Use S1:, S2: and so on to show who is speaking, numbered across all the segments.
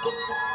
S1: Thank you.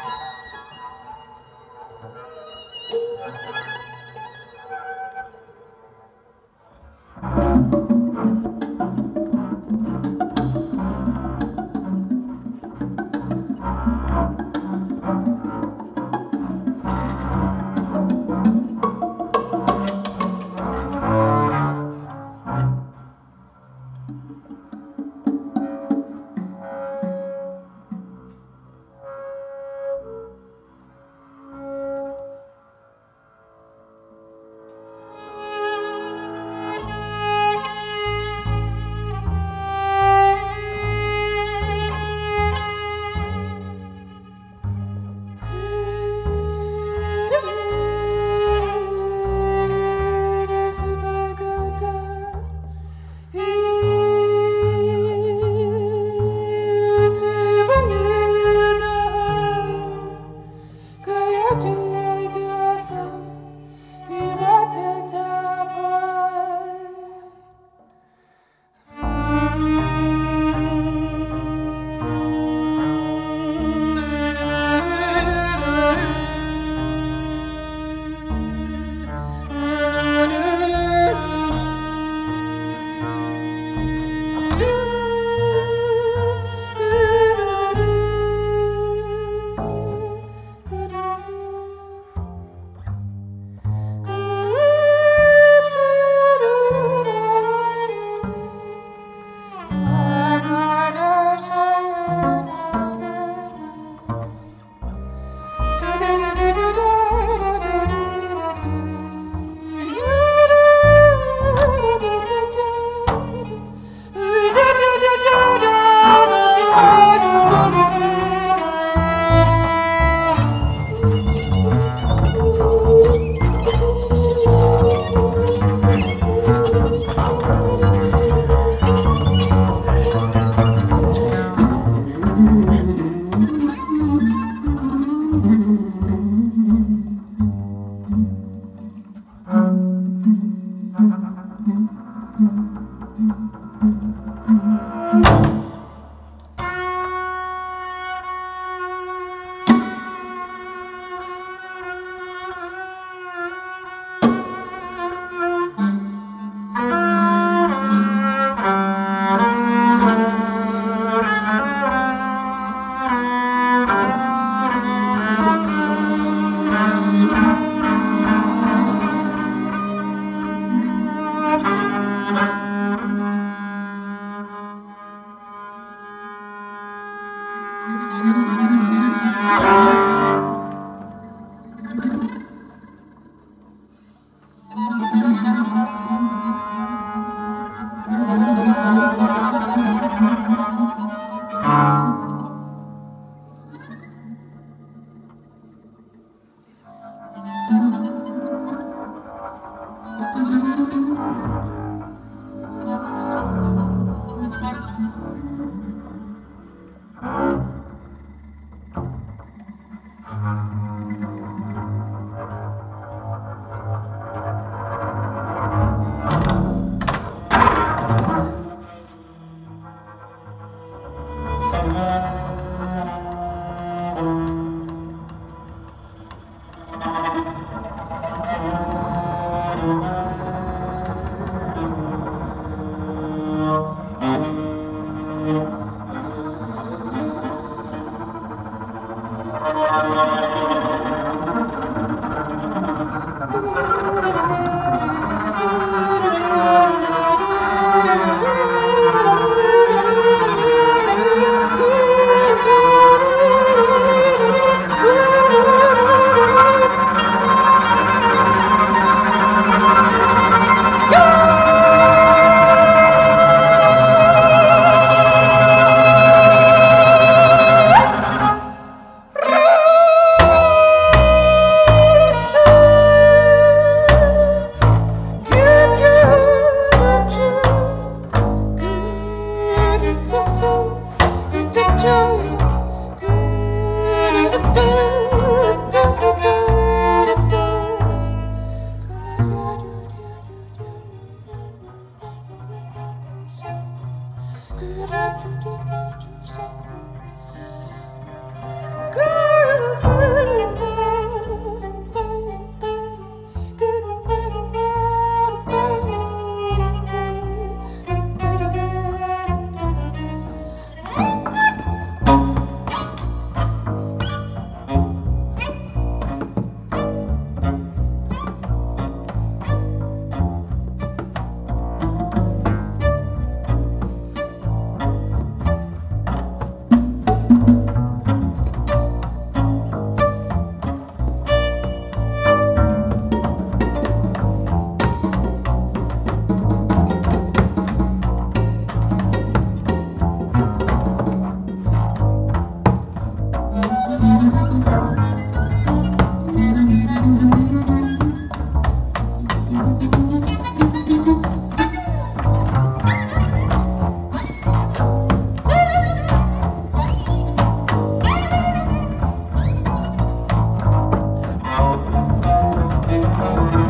S1: Thank you.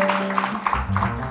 S1: Obrigada.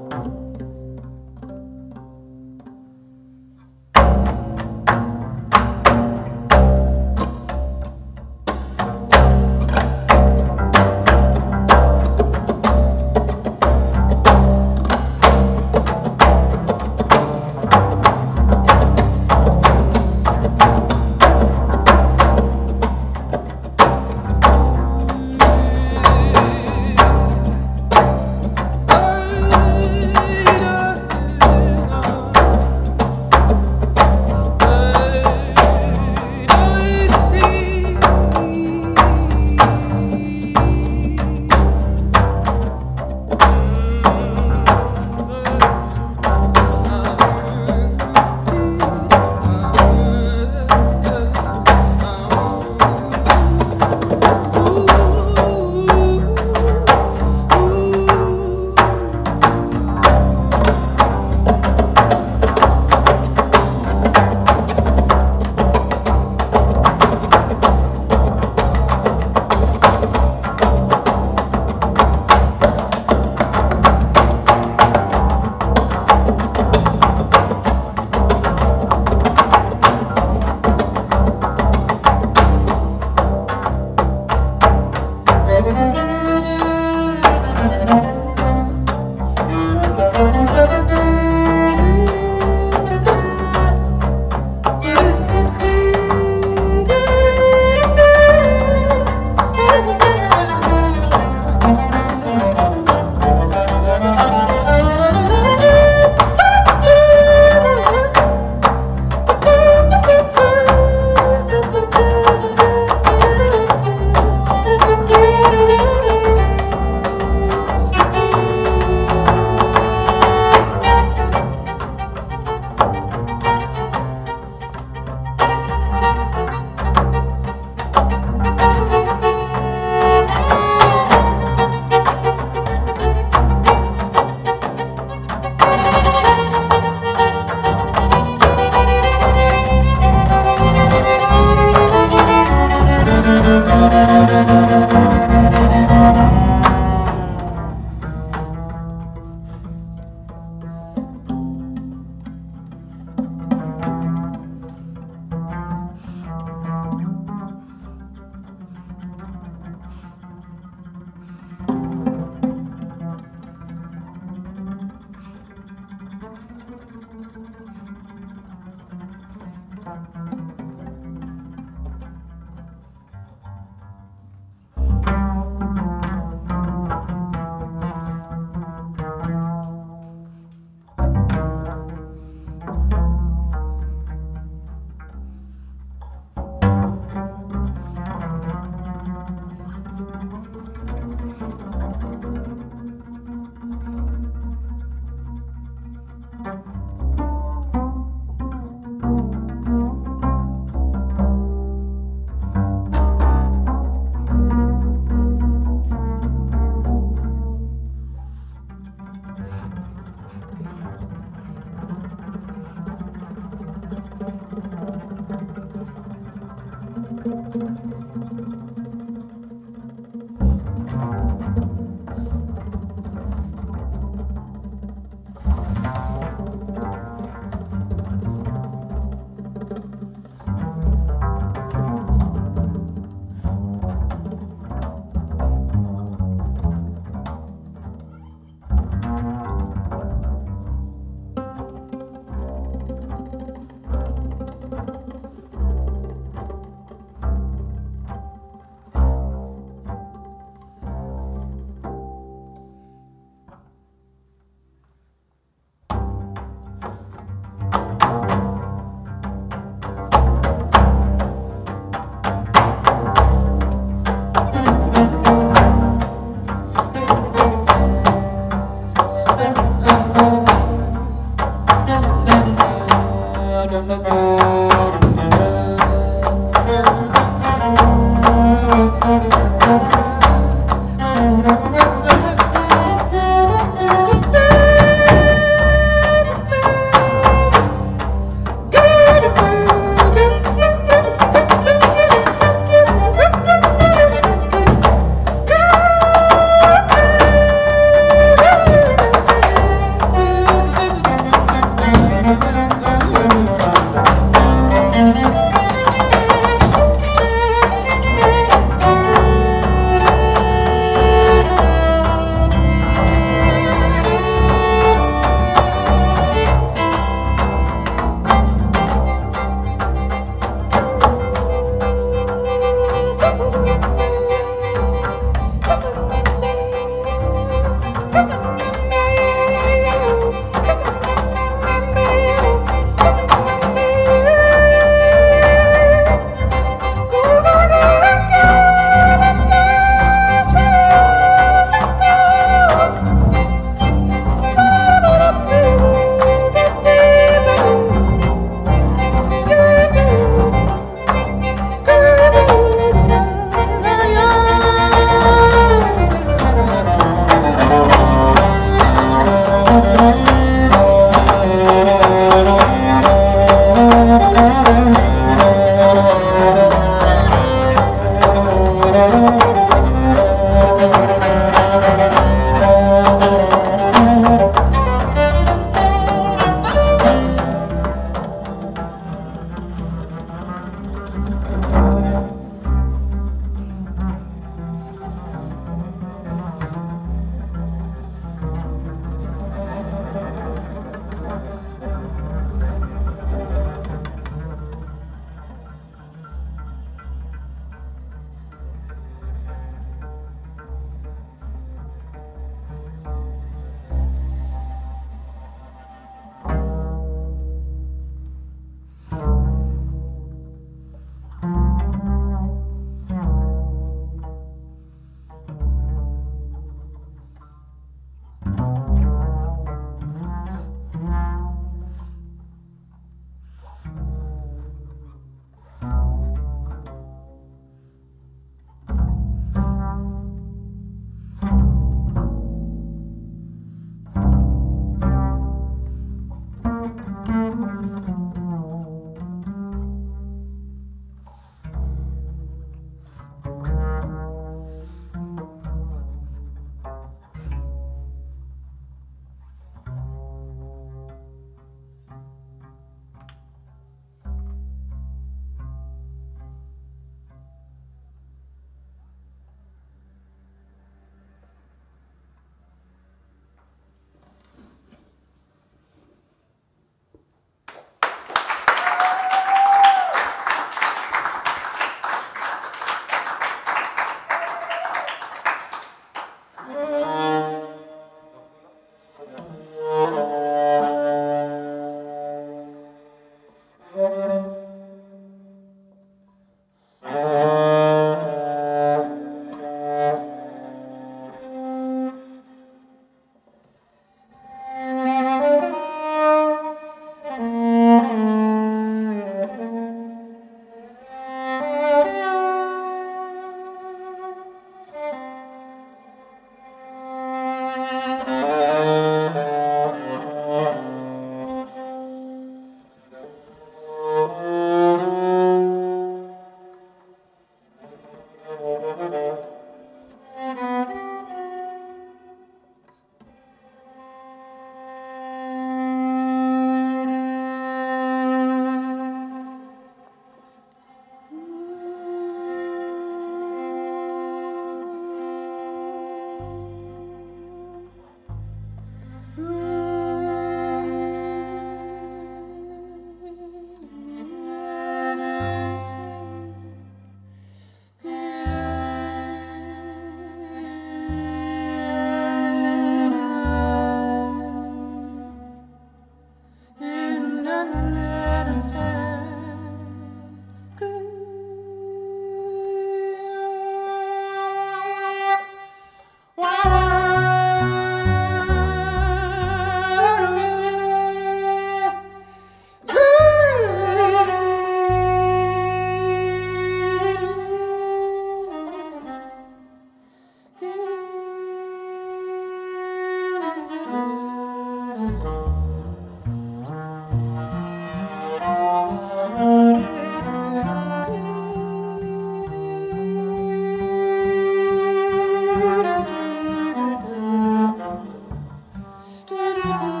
S1: Thank you.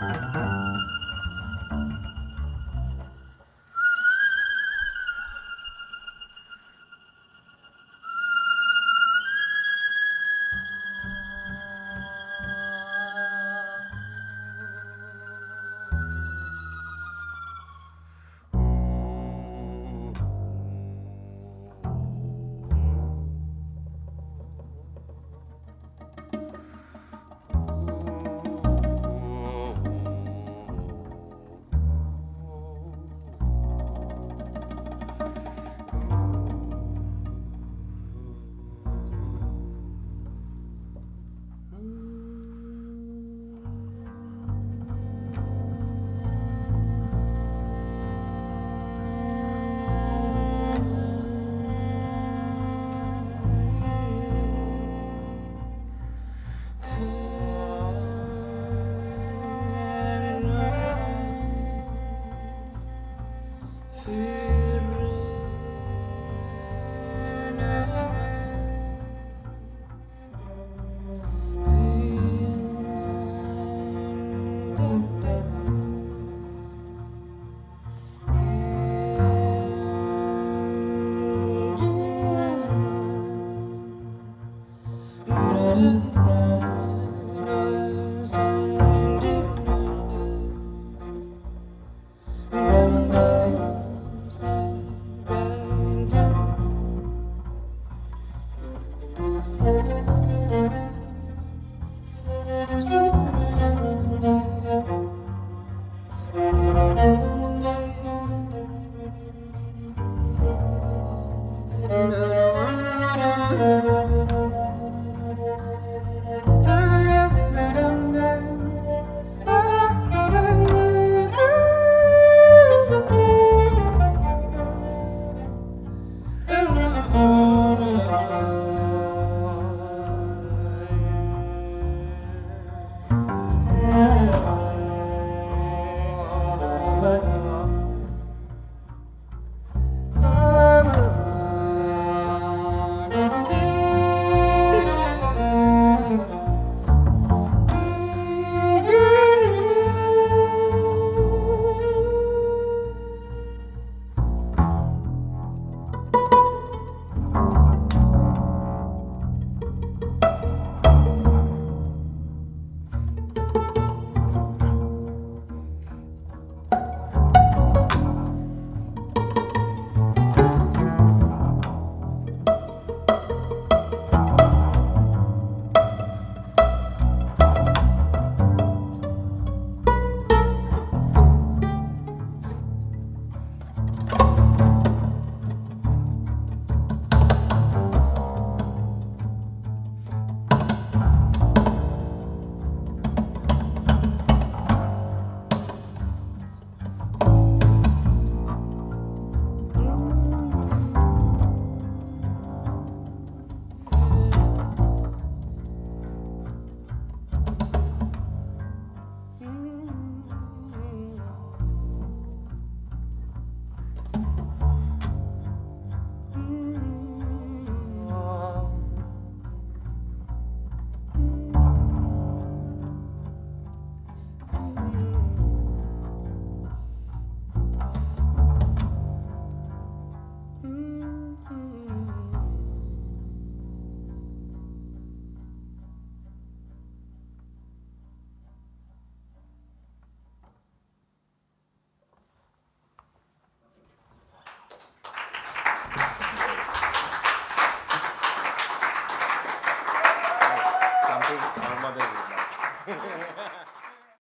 S1: Thank uh-huh. you.